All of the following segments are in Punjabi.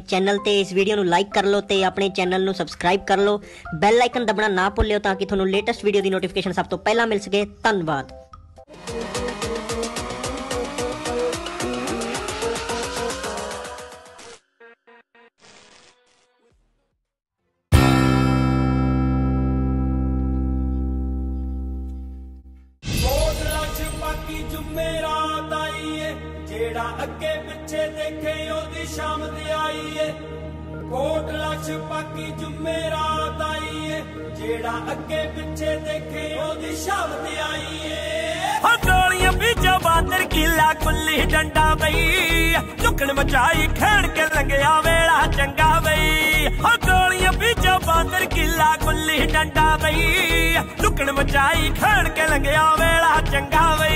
ਚੈਨਲ ਤੇ ਇਸ ਵੀਡੀਓ ਨੂੰ ਲਾਈਕ ਕਰ ਲਓ ਤੇ ਆਪਣੇ ਚੈਨਲ ਨੂੰ ਸਬਸਕ੍ਰਾਈਬ ਕਰ ਲਓ। ਬੈਲ ਆਈਕਨ ਦਬਣਾ ਨਾ ਭੁੱਲਿਓ ਤਾਂ ਕਿ ਤੁਹਾਨੂੰ ਲੇਟੈਸਟ ਵੀਡੀਓ ਦੀ ਨੋਟੀਫਿਕੇਸ਼ਨ ਸਭ ਤੋਂ ਪਹਿਲਾਂ ਮਿਲ ਸਕੇ। ਧੰਨਵਾਦ। ਕੋਟ ਜਿਹੜਾ ਅੱਗੇ ਪਿੱਛੇ ਦੇਖੇ, ਉਹਦੀ ਸ਼ਾਮ ਤੇ ਆਈ ਏ ਕੋਟ ਲੱਛ ਪਾਕੀ ਜੁਮੇਰਾਤ ਆਈ ਏ ਜਿਹੜਾ ਅੱਗੇ ਪਿੱਛੇ ਦੇਖੇ, ਉਹਦੀ ਸ਼ਾਮ ਤੇ ਆਈ ਏ ਹੋ ਗੋਲੀਆਂ ਵਿੱਚੋਂ ਬਾਦਰ, ਕਿਲਾ ਕੁੱਲੀ ਡੰਡਾ ਬਈ। ਲੁਕਣ ਮਚਾਈ ਖੇੜ ਕੇ ਲੰਗਿਆ ਵੇਲਾ ਚੰਗਾ ਬਈ। ਹੋ ਗੋਲੀਆਂ ਵਿੱਚੋਂ ਬਾਦਰ, ਕਿਲਾ ਕੁੱਲੀ ਡੰਡਾ ਬਈ। ਲੁਕਣ ਮਚਾਈ ਖੇੜ ਕੇ ਲੰਗਿਆ ਵੇਲਾ ਚੰਗਾ ਬਈ।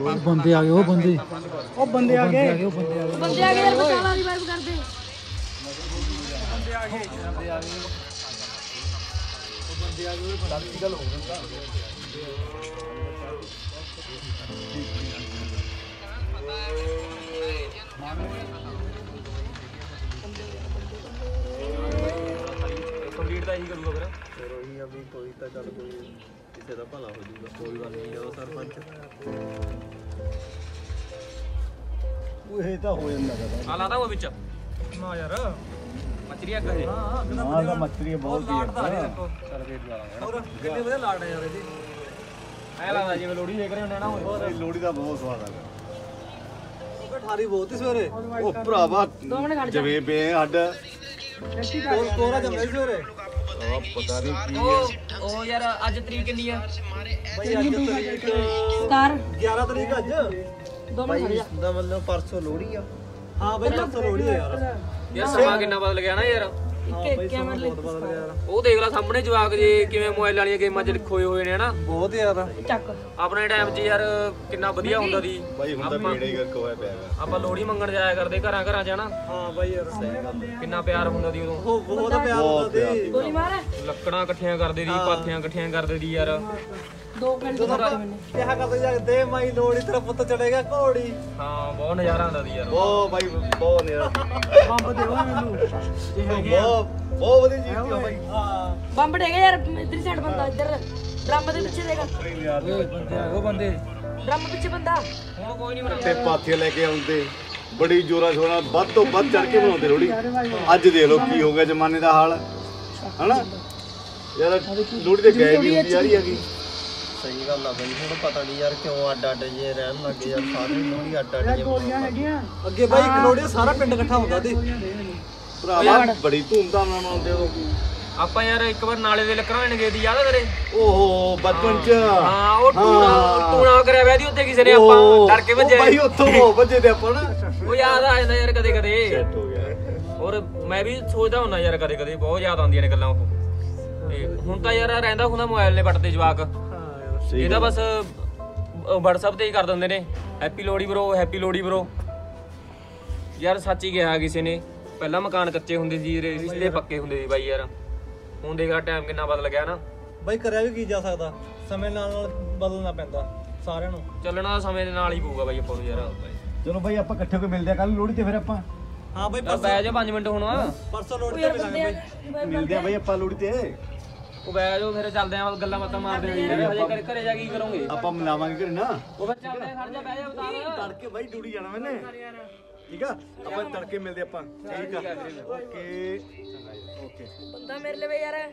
ਉਹ ਬੰਦੇ ਆ ਗਏ ਉਹ ਬੰਦੇ। ਉਹ ਬੰਦੇ ਆ ਗਏ। ਉਹ ਬੰਦੇ ਆ ਗਏ। ਬੰਦੇ ਆ ਗਏ ਯਾਰ ਬਚਾਲਾ ਰਿਵਾਈਵ ਕਰਦੇ। ਕੰਪਲੀਟ ਤਾਂ ਇਹੀ ਕਰੂਗਾ ਫਿਰ। ਉਹੀ ਆ ਵੀ ਕੋਈ ਤਾਂ ਚੱਲ ਕੋਈ ਕਿਸੇ ਦਾ ਭਲਾ ਹੋ ਜਾਊਗਾ ਕੋਈ ਗੱਲ ਨਹੀਂ ਜਦੋਂ ਸਰਪੰਚ। ਉਹ ਇਹ ਤਾਂ ਹੋ ਜਾਂਦਾ ਕਦਾ। ਆ ਲਾਦਾ ਉਹ ਵਿੱਚ? ਨਾ ਯਾਰ। ਮਚਰੀ ਅੱਗ। ਹੈ ਨਾ ਦਾ ਮੱਛਰੀ ਬਹੁਤ ਹੀ ਚੱਲ ਵੇਟ ਲਾ ਲਾਂਗੇ ਕਿੰਨੇ ਵਧੀਆ ਲਾੜ ਯਾਰ ਇਹਦੀ। ਐ ਲੱਗਦਾ ਜਿਵੇਂ ਲੋੜੀ ਦੇਖ ਰਹੇ ਹੁੰਦੇ ਨਾ ਉਹ। ਲੋੜੀ ਦਾ ਬਹੁਤ ਸਵਾਦ ਆਗਾ ਠਾਰੀ ਬਹੁਤ ਹੀ ਸਵੇਰੇ। ਉਹ ਭਰਾਵਾ ਜਵੇਂ ਪਏ ਹੱਡ। ਕੋਰਾ ਜੰਮਿਆ ਸੀ ਸਵੇਰੇ? ਆ ਪਤਾ ਨਹੀਂ ਕੀ ਉਹ ਉਹ ਯਾਰ ਅੱਜ ਤਰੀਕ ਕਿੰਨੀ ਆ? ਬਈ ਅੱਜ ਤਰੀਕ ਸਟਾਰ 11 ਤਰੀਕ ਅੱਜ। ਦੋ ਮਿੰਟ ਖੜ ਜਾ ਦਾ ਮਤਲਬ ਪਰਸੋਂ ਲੋੜੀ ਆ। ਹਾਂ ਬਈ ਪਰਸੋਂ ਲੋੜੀ ਹੈ ਯਾਰ। ਯਾਰ ਸਮਾਂ ਕਿੰਨਾ ਬਦਲ ਗਿਆ ਨਾ ਯਾਰ। ਇੱਕ ਯਾਰ। ਉਹ ਦੇਖ ਲੈ ਸਾਹਮਣੇ ਜਵਾਕ ਜੇ ਕਿਵੇਂ ਮੋਬਾਈਲ ਵਾਲੀਆਂ ਗੇਮਾਂ 'ਚ ਖੋਏ ਹੋਏ ਨੇ ਹਨਾ ਬਹੁਤ ਯਾਰ। ਚੱਕ। ਆਪਣੇ ਟਾਈਮ 'ਚ ਯਾਰ ਕਿੰਨਾ ਵਧੀਆ ਹੁੰਦਾ ਸੀ। ਬਾਈ ਹੁਣ ਤਾਂ ਮੇੜੇ ਹੀ ਕਰਕੇ ਹੋਇਆ ਪਿਆ ਆਪਾਂ ਲੋਹੜੀ ਮੰਗਣ ਜਾਇਆ ਕਰਦੇ ਘਰਾਂ ਘਰਾਂ 'ਚ ਹਨਾ। ਹਾਂ ਬਈ ਯਾਰ ਸਹੀ ਗੱਲ ਕਿੰਨਾ ਪਿਆਰ ਹੁੰਦਾ ਸੀ ਉਦੋਂ। ਉਹ ਬਹੁਤ ਪਿਆਰ ਹੁੰਦਾ ਸੀ। ਗੋਲੀ ਮਾਰ। ਲੱਕੜਾਂ ਇਕੱਠੀਆਂ ਕਰਦੇ ਸੀ ਪਾਥੀਆਂ ਇਕੱਠੀਆਂ ਕਰਦੇ ਸੀ ਯਾਰ। ਦੋ ਘੰਟੇ ਕਿਹਾ ਕਰਦੇ ਜਾ ਦੇ ਮਾਈ ਲੋੜੀ ਤੇਰਾ ਪੁੱਤ ਚੜੇਗਾ ਘੋੜੀ। ਹਾਂ ਬਹੁਤ ਨਜ਼ਾਰਾ ਆਉਂਦਾ ਸੀ ਯਾਰ। ਬਹੁਤ ਬਾਈ ਬਹੁਤ ਨੇ ਬੰਬ ਦੇਵਾ ਮੈਨੂੰ। ਬਹੁਤ ਬਹੁਤ ਵਧੀਆ ਚੀਜ਼ ਸੀ ਉਹ ਬਾਈ ਹਾਂ ਬੰਬ ਡੇਗਾ ਯਾਰ ਇਧਰ ਸਾਈਡ ਬੰਦਾ ਇੱਧਰ। ਡਰਮ ਦੇ ਪਿੱਛੇ ਦੇਗਾ ਓਏ ਬੰਦੇ ਆ ਗਏ ਉਹ ਬੰਦੇ। ਡਰਮ ਪਿੱਛੇ ਬੰਦਾ। ਹੁਣ ਕੋਈ ਨਹੀਂ ਤੇ ਪਾਥੀਆਂ ਲੈ ਕੇ ਆਉਂਦੇ। ਬੜੀ ਜੋਰਾ ਸ਼ੋਰਾ ਵੱਧ ਤੋਂ ਵੱਧ ਚੜ ਕੇ ਬਣਾਉਂਦੇ ਲੋੜੀ ਅੱਜ ਦੇਖ ਲਓ ਕੀ ਹੋ ਗਿਆ ਜ਼ਮਾਨੇ ਦਾ ਹਾਲ। ਹਨਾ? ਯਾਰ ਲੋੜੀ ਤੇ ਗਏ ਵੀ ਹੁੰਦੀ ਆ ਰਹੀ ਹੈਗੀ। ਸਹੀ ਗੱਲ ਆ ਬਈ ਹੁਣ ਪਤਾ ਨਹੀਂ ਯਾਰ ਕਿਉਂ ਅੱਡ ਅੱਡ ਜੇ ਰਹਿਣ ਲੱਗੇ ਯਾਰ ਸਾਰੇ ਲੋਹੜੀ ਅੱਡ ਅੱਡ ਜੇ ਅੱਗੇ ਬਾਈ ਇੱਕ ਲੋੜੀ ਸਾਰਾ ਪਿੰਡ ਇਕੱਠਾ ਹੁੰਦਾ ਸੀ ਭਰਾਵਾ ਬੜੀ ਧੂਮਧਾਮ ਨਾਲ ਮਨਾਉਂਦੇ ਉਦੋਂ ਆਪਾਂ ਯਾਰ ਇੱਕ ਵਾਰ ਨਾਲੇ ਦੇ ਲੱਕੜਾਂ ਲੈਣ ਗਏ ਸੀ ਯਾਦ ਆ ਤੇਰੇ? ਓਹੋ ਬਚਪਨ ਚ। ਹਾਂ ਉਹ ਟੂਣਾ ਟੂਣਾ ਕਰਿਆ ਵਿਆ ਦੀ ਉੱਤੇ ਕਿਸੇ ਨੇ ਆਪਾਂ ਓਹ, ਡਰ ਕੇ ਉਹ ਭੱਜੇ ਬਾਈ ਉੱਥੋਂ ਹੋ ਭੱਜੇ ਤੇ ਆਪਾਂ ਨਾ। ਉਹ ਯਾਦ ਆ ਜਾਂਦਾ ਯਾਰ ਕਦੇ ਕਦੇ। ਸੈੱਟ ਹੋ ਗਿਆ। ਔਰ ਮੈਂ ਵੀ ਸੋਚਦਾ ਹੁੰਦਾ ਯਾਰ ਕਦੇ ਕਦੇ ਬਹੁਤ ਯਾਦ ਆਉਂਦੀਆਂ ਨੇ ਗੱਲਾਂ ਉਹ। ਤੇ ਹੁਣ ਤਾਂ ਯਾਰ ਰਹਿੰਦਾ ਹੁੰਦਾ ਮੋਬਾਈਲ ਨੇ ਵੱਟਦੇ ਜਵਾਕ। ਇਹਦਾ ਬਸ WhatsApp ਤੇ ਹੀ ਕਰ ਦਿੰਦੇ ਨੇ। Happy Lohri bro happy Lohri bro ਯਾਰ ਸੱਚ ਹੀ ਕਿਹਾ ਕਿਸੇ ਨੇ। ਪਹਿਲਾਂ ਮਕਾਨ ਕੱਚੇ ਹੁੰਦੇ ਸੀ ਰਿਸ਼ਤੇ ਪੱਕੇ ਹੁੰਦੇ ਸੀ ਬਾਈ ਯਾਰ। ਹੁਣ ਦੇਖਦਾ ਟਾਈਮ ਕਿੰਨਾ ਬਦਲ ਗਿਆ ਨਾ। ਬਾਈ ਕਰਿਆ ਵੀ ਕੀ ਜਾ ਸਕਦਾ? ਸਮੇਂ ਨਾਲ ਨਾਲ ਬਦਲਣਾ ਪੈਂਦਾ ਸਾਰਿਆਂ ਨੂੰ। ਚੱਲਣਾ ਤਾਂ ਸਮੇਂ ਦੇ ਨਾਲ ਹੀ ਪਊਗਾ ਬਾਈ ਆਪਾਂ ਨੂੰ ਯਾਰ। ਚਲੋ ਬਾਈ ਆਪਾਂ ਇਕੱਠੇ ਹੋ ਕੇ ਮਿਲਦੇ ਆ ਕੱਲ ਲੋੜੀ ਤੇ ਫਿਰ ਆਪਾਂ। ਹਾਂ ਬਾਈ ਚੱਲ ਬਹਿ ਜਾ 5 ਮਿੰਟ ਹੁਣ। ਪਰਸੋਂ ਲੋੜੀ ਯਾਰ ਤੇ ਮਿਲਾਂਗੇ ਬਾਈ। ਮਿਲਦੇ ਆ ਬਾਈ ਆਪਾਂ ਲੋੜੀ ਤੇ। ਉਹ ਬਹਿ ਜਾਓ ਫਿਰ ਚੱਲਦੇ ਆਂ ਗੱਲਾਂ ਬਾਤਾਂ ਮਾਰਦੇ ਆਂ ਹਜੇ ਘਰੇ- ਘਰੇ ਜਾ ਕੇ ਕੀ ਕਰੋਗੇ? ਆਪਾਂ ਮਿਲਾਵਾਂਗੇ ਘਰੇ ਨਾ। ਉਹ ਫਿਰ ਚੱਲਦੇ ਖੜ ਜਾ ਬਹਿ ਜਾ ਬਤਾ ਤੜਕੇ ਬਾਈ ਡਿਊਟੀ ਜਾਣਾ ਮੈਨੇ। ਠੀਕ ਆ? ਆਪਾਂ ਤੜਕੇ ਮਿਲਦੇ ਆਪਾਂ। ਠੀਕ ਆ? ਓਕੇ। ਓਕੇ। ਬੰਦਾ ਮੇਰੇ ਲਈ ਯਾਰ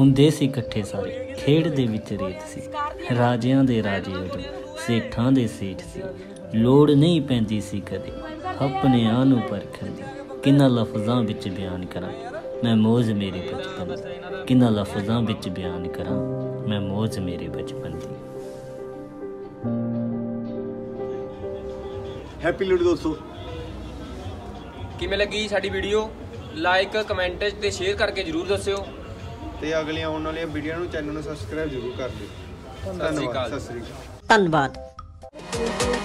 ਹੁੰਦੇ ਸੀ ਇਕੱਠੇ ਸਾਰੇ। ਖੇਡ ਦੇ ਵਿੱਚ ਰੇਤ ਸੀ। ਰਾਜਿਆਂ ਦੇ ਰਾਜੇ ਉਦੋਂ। ਸੇਠਾਂ ਦੇ ਸੇਠ ਸੀ। ਲੋੜ ਨਹੀਂ ਪੈਂਦੀ ਸੀ ਕਦੇ। ਆਪਣੇ ਆਪ ਨੂੰ ਪਰਖਣ ਦੀ। ਕਿੰਨਾ ਲਫ਼ਜ਼ਾਂ ਵਿੱਚ ਬਿਆਨ ਕਰਾਂ? ਮੈਂ ਮੌਜ ਮੇਰੇ ਬਚਪਨ ਦੀ। ਕਿੰਨਾ ਲਫ਼ਜ਼ਾਂ ਵਿੱਚ ਬਿਆਨ ਕਰਾਂ? ਮੈਂ ਮੌਜ ਮੇਰੇ ਬਚਪਨ ਦੀ। ਹੈਪੀ ਲੋਹੜੀ ਦੋਸਤੋ। ਕਿਵੇਂ ਲੱਗੀ ਸਾਡੀ ਵੀਡੀਓ ਲਾਈਕ ਕਮੈਂਟ ਤੇ ਸ਼ੇਅਰ ਕਰਕੇ ਜਰੂਰ ਦੱਸਿਓ। ਤੇ ਅਗਲੀਆਂ ਆਉਣ ਵਾਲੀਆਂ ਵੀਡੀਓ ਨੂੰ ਚੈਨਲ ਨੂੰ ਸਬਸਕ੍ਰਾਈਬ ਜ਼ਰੂਰ ਕਰ ਅਕਾਲ। ਧੰਨਵਾਦ। ਸਤਿ ਸ਼੍ਰੀ ਅਕਾਲ। ਧੰਨਵਾਦ।